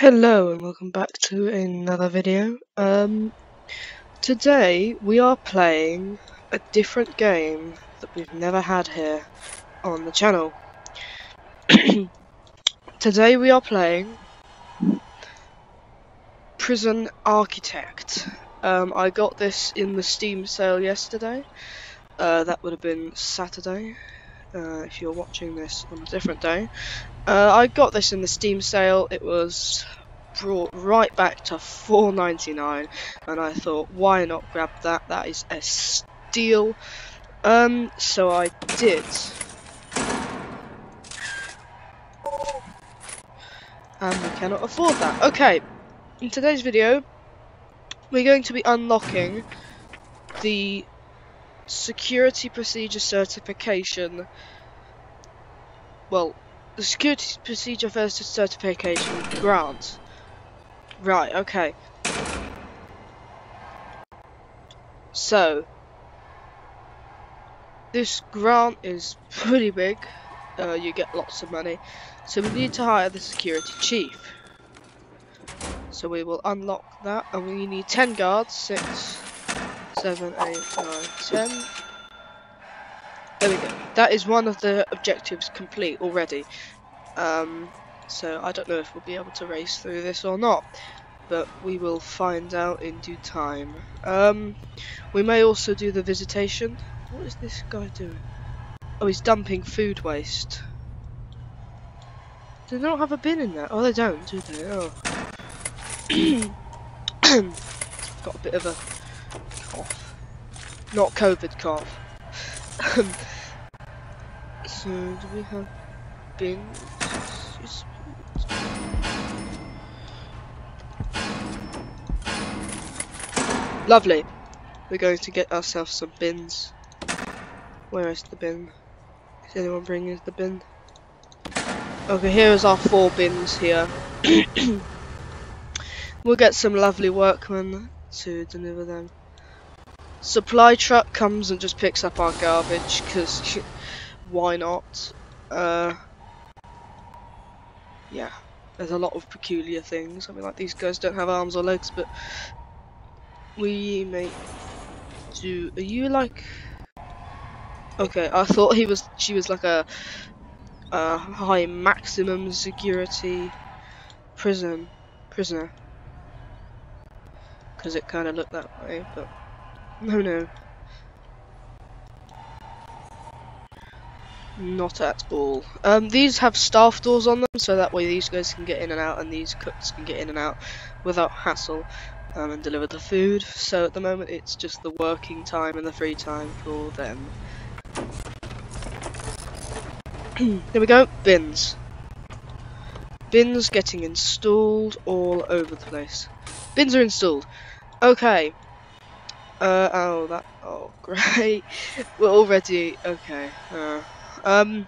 Hello and welcome back to another video. Um, today we are playing a different game that we've never had here on the channel. today we are playing Prison Architect. Um, I got this in the Steam sale yesterday. Uh, that would have been Saturday. Uh, if you're watching this on a different day. Uh, I got this in the Steam sale. It was brought right back to 4.99, and I thought, why not grab that? That is a steal. Um, so I did. And we cannot afford that. Okay, in today's video, we're going to be unlocking the security procedure certification. Well, the security procedure versus certification grant. Right, okay. So, this grant is pretty big. Uh, you get lots of money. So we need to hire the security chief. So we will unlock that, and we need 10 guards, 6, 7, 8, 9, 10. There we go. That is one of the objectives complete already. Um, so I don't know if we'll be able to race through this or not. But we will find out in due time. Um, we may also do the visitation. What is this guy doing? Oh, he's dumping food waste. Do they not have a bin in there? Oh, they don't, do they? Oh. Got a bit of a cough. Not COVID cough. so, do we have bins? Lovely. We're going to get ourselves some bins. Where is the bin? Is anyone bringing the bin? Okay, here is our four bins here. we'll get some lovely workmen to deliver them. Supply truck comes and just picks up our garbage, because why not? Uh, yeah, there's a lot of peculiar things. I mean, like, these guys don't have arms or legs, but we may do. Are you like? Okay, I thought he was. She was like a, a high maximum security prison prisoner. Because it kind of looked that way, but no, no. Not at all. Um, these have staff doors on them, so that way these guys can get in and out, and these cooks can get in and out without hassle um, and deliver the food. So at the moment it's just the working time and the free time for them. there we go, bins. Bins getting installed all over the place. Bins are installed. Okay. Uh, oh, that, oh, great. We're already, okay. Uh, um,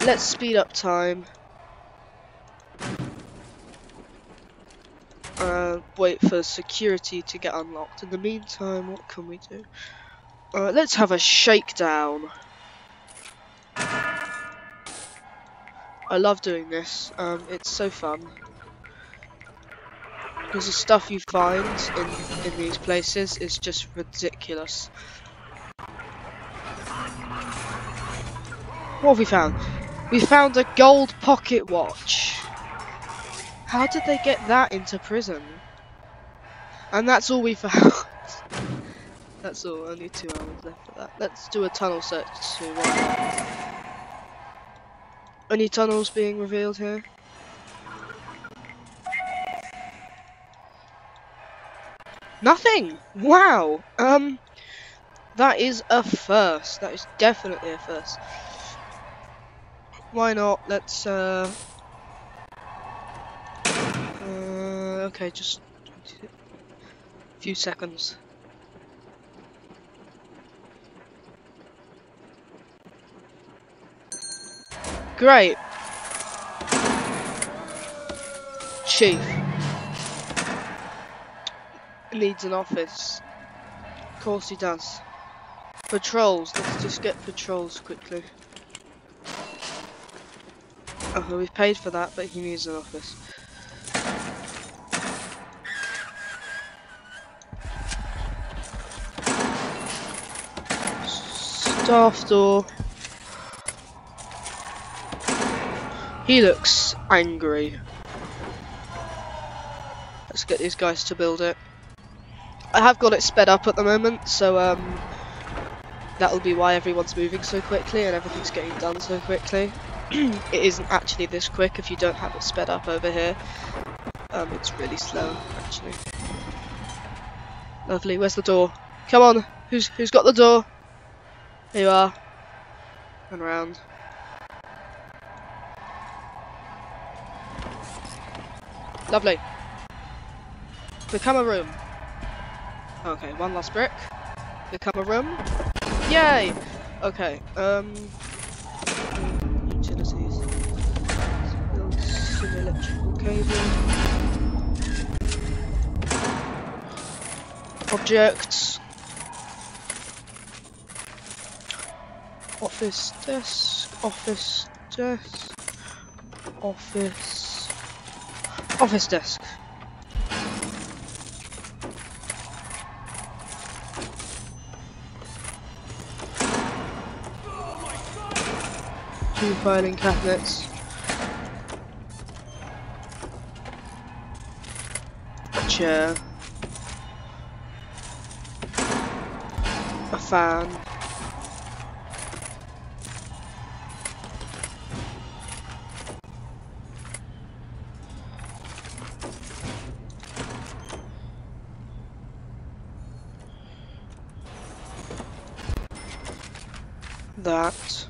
let's speed up time. Uh, wait for security to get unlocked. In the meantime, what can we do? Uh, let's have a shakedown. I love doing this. Um, it's so fun. Because the stuff you find in, in these places is just ridiculous. What have we found? We found a gold pocket watch. How did they get that into prison? And that's all we found. that's all, only two hours left for that. Let's do a tunnel search to uh, Any tunnels being revealed here? Nothing! Wow! Um, that is a first. That is definitely a first why not? Let's, uh... okay, just a few seconds. Great. Chief. Needs an office. Of course he does. Patrols. Let's just get patrols quickly. Oh, we've paid for that, but he needs an office. Staff door. He looks angry. Let's get these guys to build it. I have got it sped up at the moment, so um, that'll be why everyone's moving so quickly and everything's getting done so quickly. it isn't actually this quick if you don't have it sped up over here. Um, it's really slow, actually. Lovely, where's the door? Come on, who's who's got the door? Here you are. And around. Lovely. Become a room. Okay, one last brick. Become a room. Yay! Okay, um... Utilities. Build some electrical cable. Objects. Office desk. Office desk. Office. Office desk. two filing cabinets. A chair. A fan. That.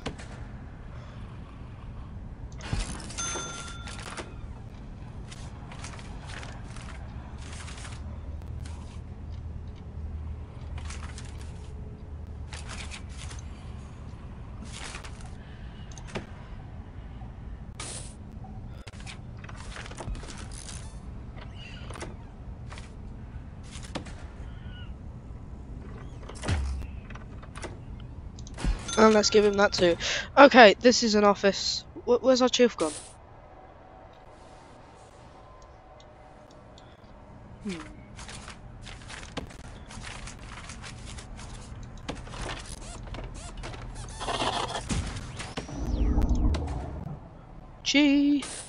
And let's give him that too. Okay, this is an office. Wh where's our chief gone? Hmm. Chief.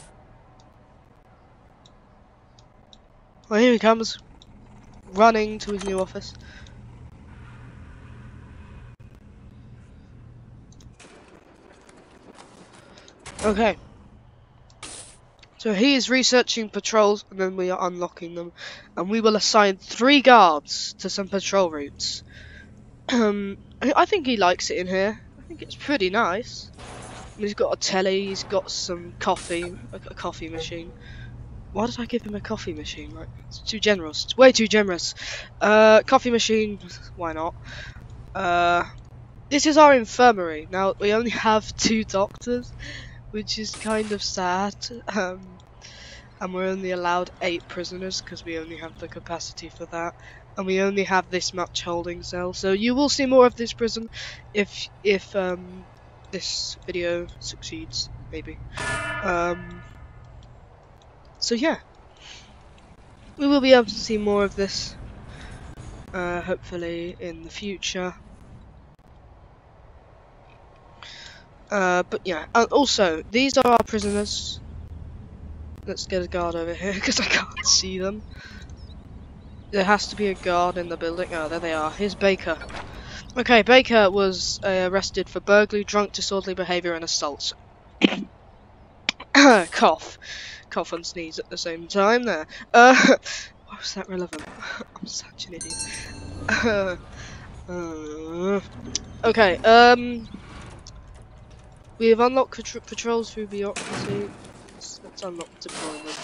Well, here he comes, running to his new office. Okay. So he is researching patrols and then we are unlocking them. And we will assign three guards to some patrol routes. Um, I think he likes it in here. I think it's pretty nice. He's got a telly, he's got some coffee, a, coffee machine. Why did I give him a coffee machine? Right, it's too generous. It's way too generous. Uh, coffee machine, why not? Uh, this is our infirmary. Now, we only have two doctors which is kind of sad. Um, and we're only allowed eight prisoners because we only have the capacity for that, and we only have this much holding cell. So you will see more of this prison if if um, this video succeeds, maybe. Um, so yeah, we will be able to see more of this, uh, hopefully in the future. Uh, but yeah, and also, these are our prisoners. Let's get a guard over here, because I can't see them. There has to be a guard in the building. Oh, there they are. Here's Baker. Okay, Baker was uh, arrested for burglary, drunk, disorderly behaviour and assault. Cough. Cough and sneeze at the same time there. Uh, why was that relevant? I'm such an idiot. Uh, okay, um... We have unlocked patrols through bureaucracy. Let's, let's unlock deployment.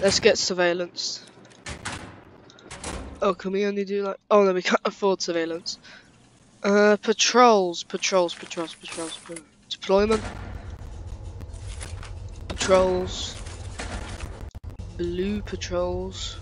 Let's get surveillance. Oh, can we only do like? Oh no, we can't afford surveillance. Uh, patrols, patrols, patrols, patrols. Deployment. Patrols. Blue patrols.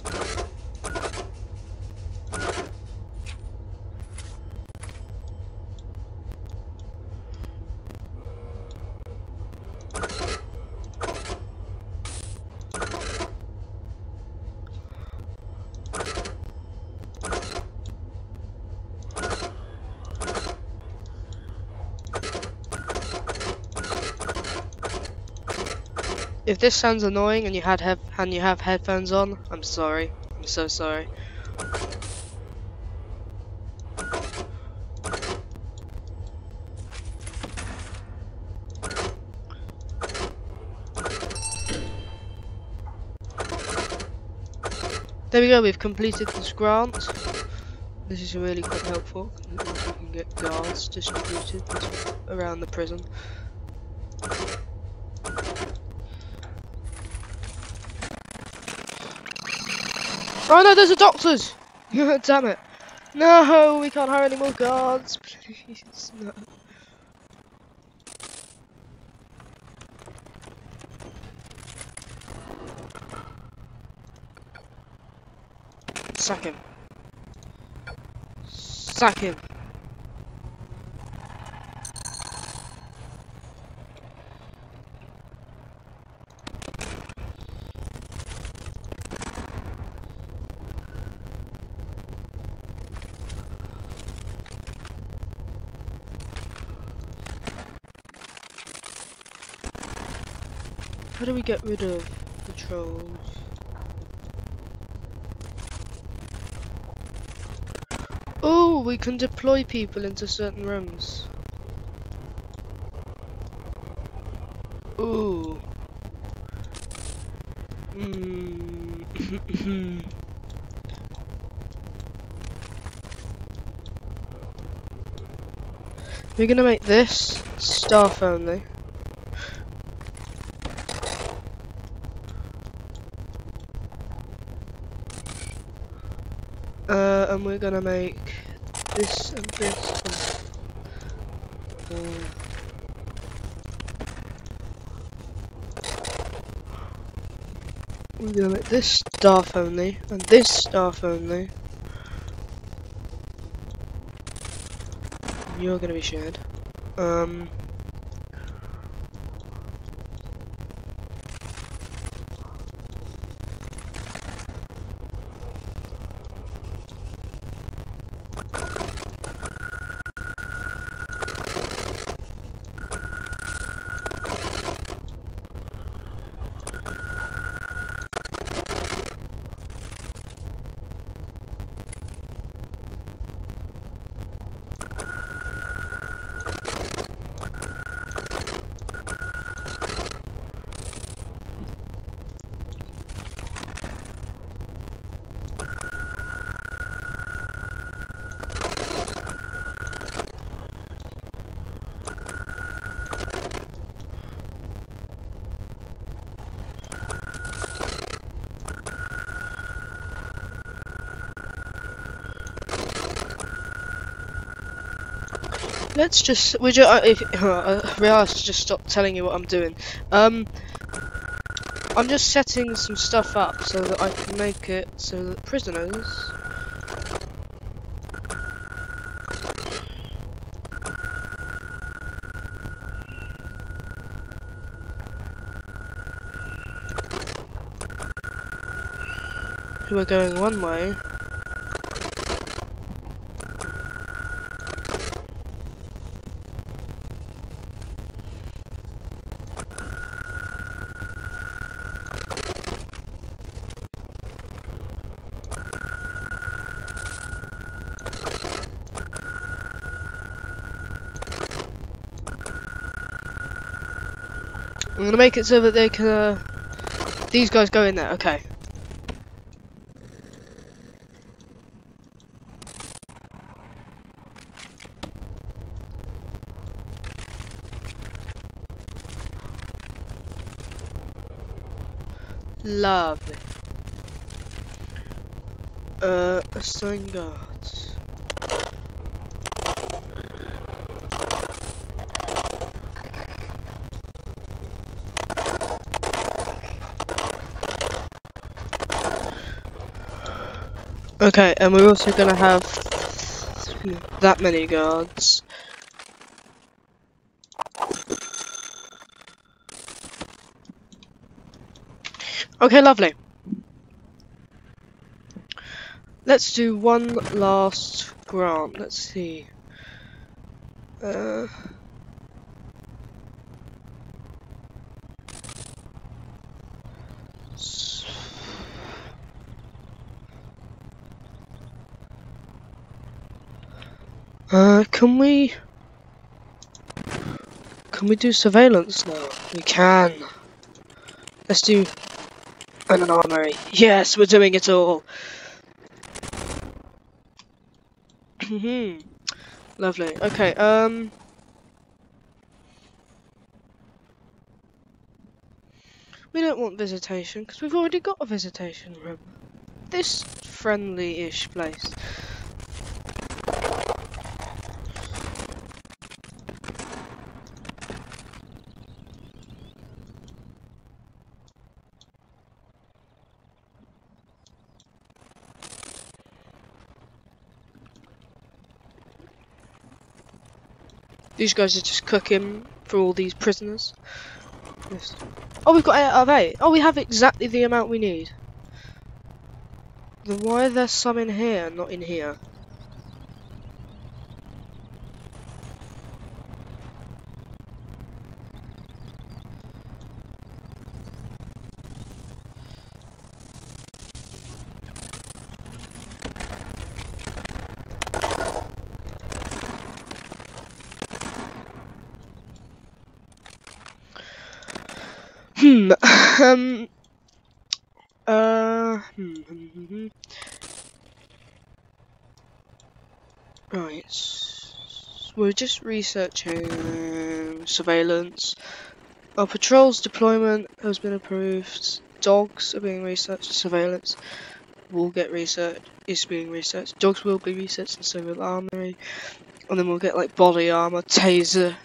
If this sounds annoying and you had and you have headphones on, I'm sorry. I'm so sorry. There we go, we've completed this grant. This is really quite helpful. We can get guards distributed around the prison. Oh no, there's a doctor's! Damn it. No, we can't hire any more guards, please. No. Sack him. Sack him. Do we get rid of the trolls? Oh, we can deploy people into certain rooms. Ooh. Mm. We're gonna make this staff only. And we're gonna make this and this. And, we're gonna make this staff only and this staff only. You're gonna be shared. Um. Let's just, would you, uh, if, uh, I realised to just stop telling you what I'm doing. Um, I'm just setting some stuff up so that I can make it so that prisoners who are going one way gonna make it so that they can, uh, these guys go in there, okay. Lovely. Uh, assign guards. Okay, and we're also gonna have that many guards. Okay, lovely. Let's do one last grant. Let's see. Uh, Uh, can we... Can we do surveillance now? We can. Let's do an armory. Yes, we're doing it all. Lovely. Okay, um... We don't want visitation, because we've already got a visitation room. This friendly-ish place. These guys are just cooking for all these prisoners. Yes. Oh, we've got uh, 8 out of 8. Oh, we have exactly the amount we need. Then why are there some in here, not in here? Hmm. um. Uh. Hmm. hmm, hmm, hmm. Right. We're just researching surveillance. Our patrol's deployment has been approved. Dogs are being researched. Surveillance will get researched. Is being researched. Dogs will be researched, and so will armory. And then we'll get like body armor, taser,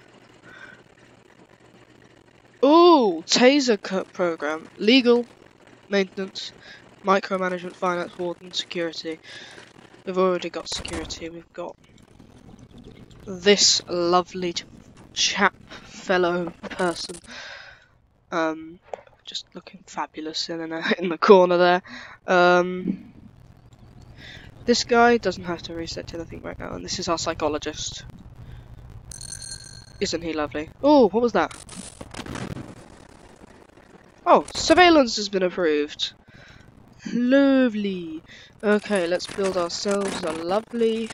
Ooh, taser cut program. Legal, maintenance, micromanagement, finance, warden, security. We've already got security. We've got this lovely chap, fellow person. Um, just looking fabulous in a, in the corner there. Um, this guy doesn't have to reset anything right now, and this is our psychologist. Isn't he lovely? Oh, what was that? Oh, surveillance has been approved. Lovely. Okay, let's build ourselves a lovely...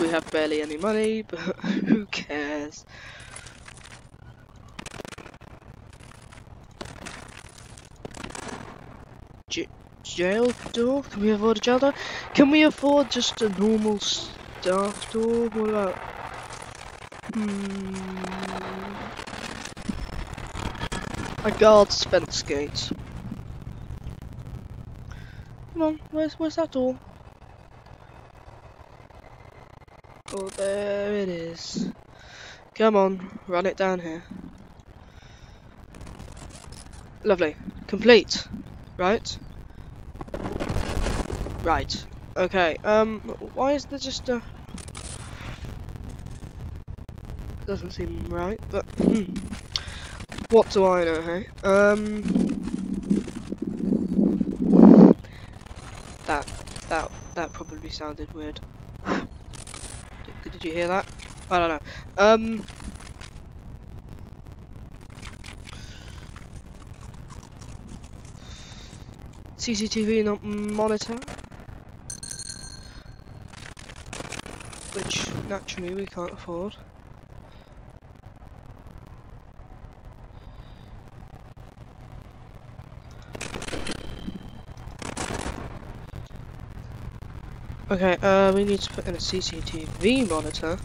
We have barely any money, but who cares? J jail door? Can we afford a jail door? Can we afford just a normal Door? What about... Hmm... A guard's fence gate. Come on, where's, where's that door? Oh, there it is. Come on, run it down here. Lovely. Complete. Right? Right. Okay, um, why is there just a... Doesn't seem right, but... Hmm. what do I know, hey? Um... That, that, that probably sounded weird. Did, did you hear that? I don't know. Um... CCTV not monitor? which naturally we can't afford. Okay, uh, we need to put in a CCTV monitor.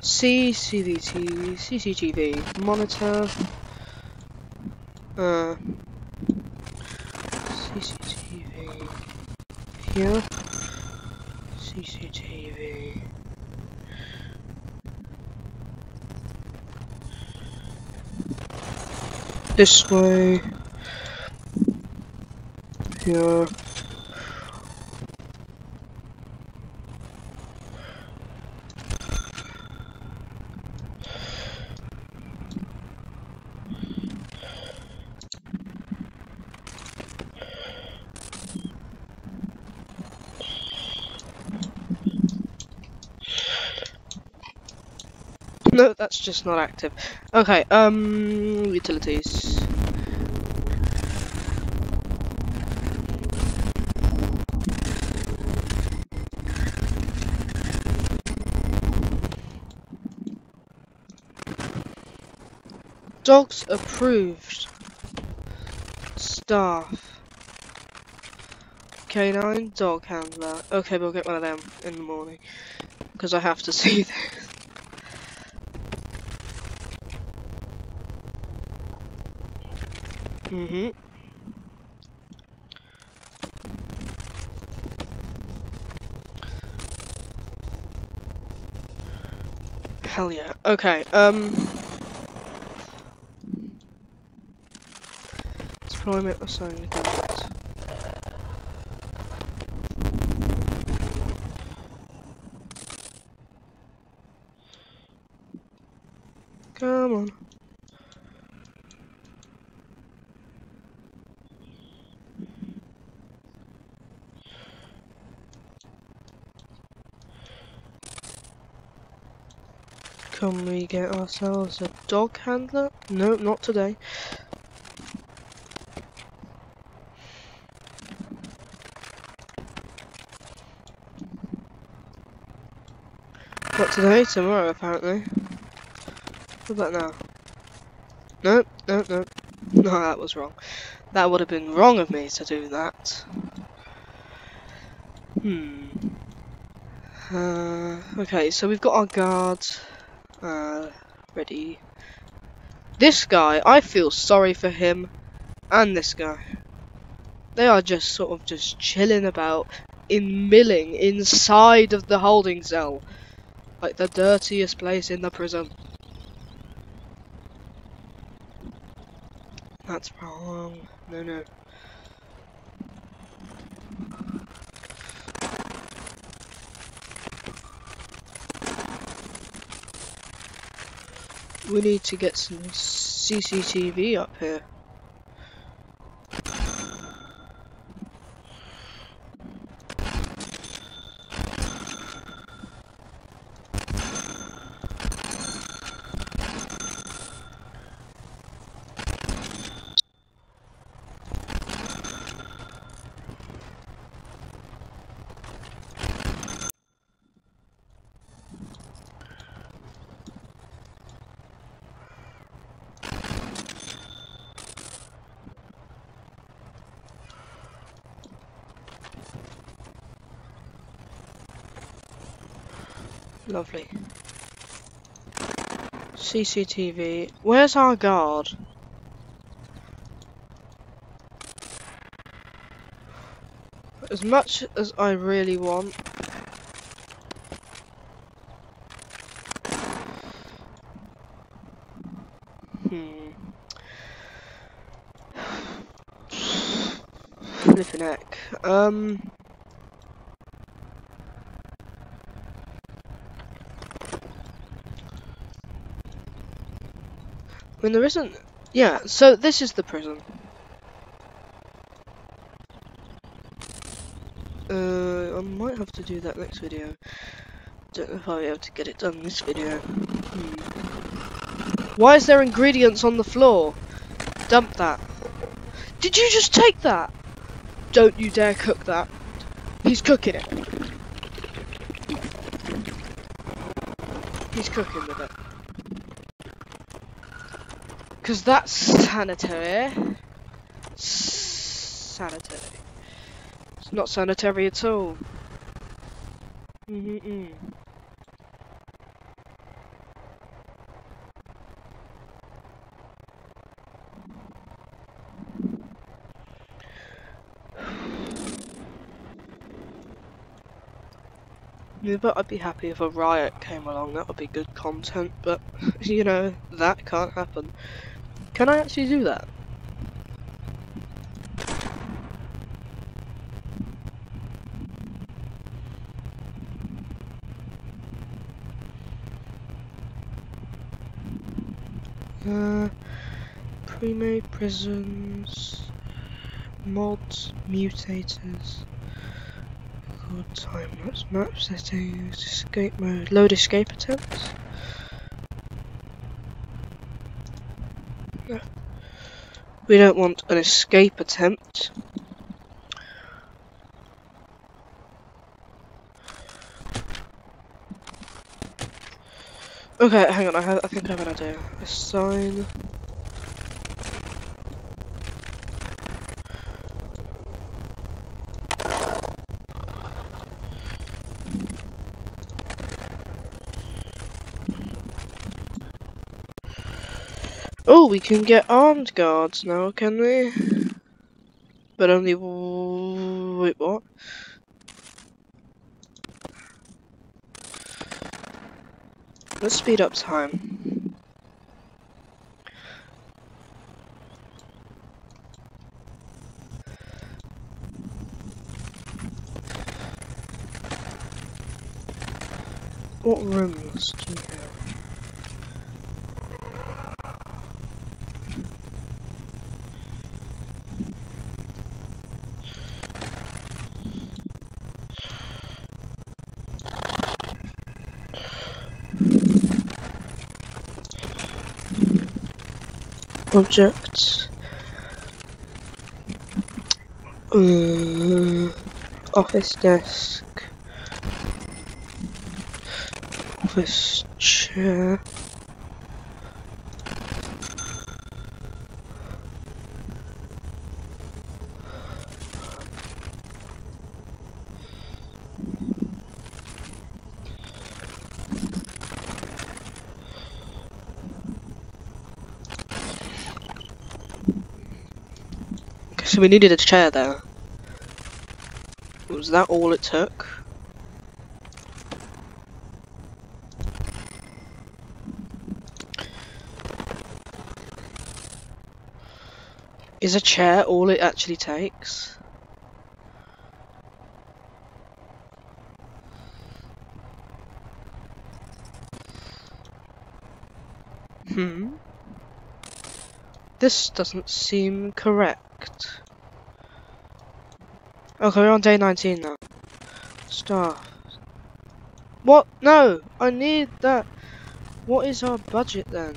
CCTV, CCTV monitor. Uh, CCTV here. this way. here. No, that's just not active. Okay, um, utilities. Dogs approved. Staff. Canine dog handler. Okay, we'll get one of them in the morning. Because I have to see this. Mm-hmm. Hell yeah. Okay, um... Deployment assigned contract. Come on. Can we get ourselves a dog handler? No, not today. Today, tomorrow apparently. What about now? No, no, no. No, that was wrong. That would have been wrong of me to do that. Hmm. Uh, okay, so we've got our guards uh, ready. This guy, I feel sorry for him, and this guy. They are just sort of just chilling about in milling inside of the holding cell. Like the dirtiest place in the prison. That's wrong. No, no. We need to get some CCTV up here. Lovely. CCTV. Where's our guard? As much as I really want. Hmm. Um. Mean, there isn't... Yeah, so this is the prison. Uh, I might have to do that next video. Don't know if I'll be able to get it done this video. Hmm. Why is there ingredients on the floor? Dump that. Did you just take that? Don't you dare cook that. He's cooking it. He's cooking with it. Because that's sanitary. Sanitary. It's not sanitary at all. Mm -mm Yeah, but I'd be happy if a riot came along, that would be good content, but, you know, that can't happen. Can I actually do that? Uh, pre-made prisons, mods, mutators, time lapse map settings, escape mode, load escape attempts. No. We don't want an escape attempt. Okay, hang on, I, have, I think I have an idea. Assign we can get armed guards now, can we? But only... Wait, what? Let's speed up time. What rooms do you have? Objects. Uh, office desk. Office chair. So we needed a chair there. Was that all it took? Is a chair all it actually takes? Hmm. This doesn't seem correct. Oh, okay, we're on day 19 now. Staff. What? No! I need that. What is our budget then?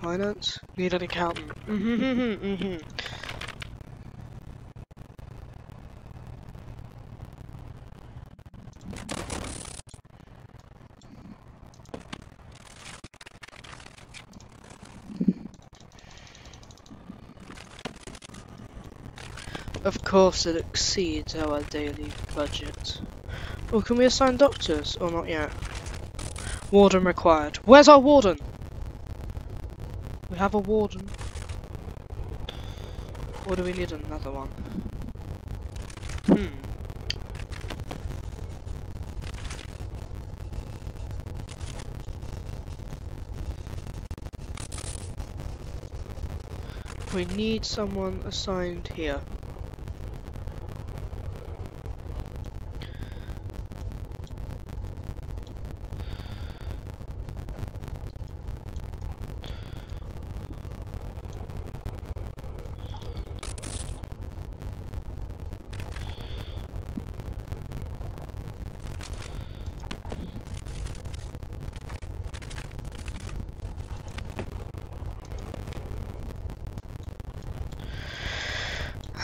Finance? Need an accountant. Mm-hmm, mm-hmm, mm-hmm. Of course it exceeds our daily budget. Oh, can we assign doctors? Or not yet? Warden required. Where's our warden? We have a warden. Or do we need another one? Hmm. We need someone assigned here.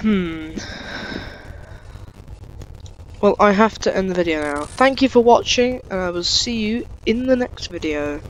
Hmm. Well, I have to end the video now. Thank you for watching, and I will see you in the next video.